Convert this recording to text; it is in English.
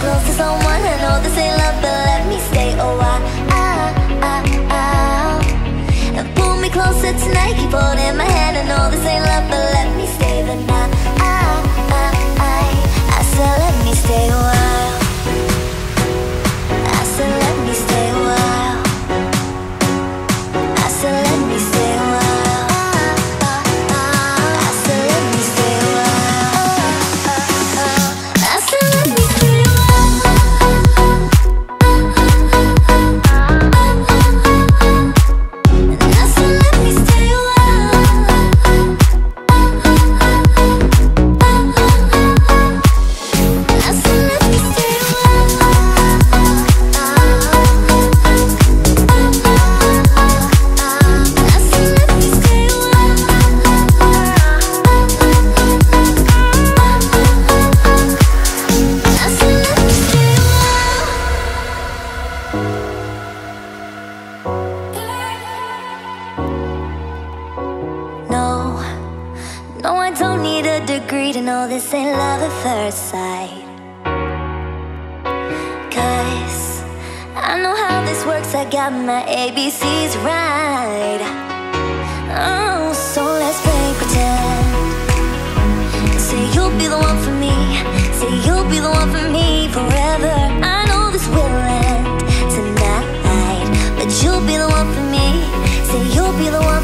close to someone. I don't need a degree to know this ain't love at first sight. Cause I know how this works, I got my ABCs right. Oh, so let's play pretend. Say you'll be the one for me, say you'll be the one for me forever. I know this will end tonight, but you'll be the one for me, say you'll be the one.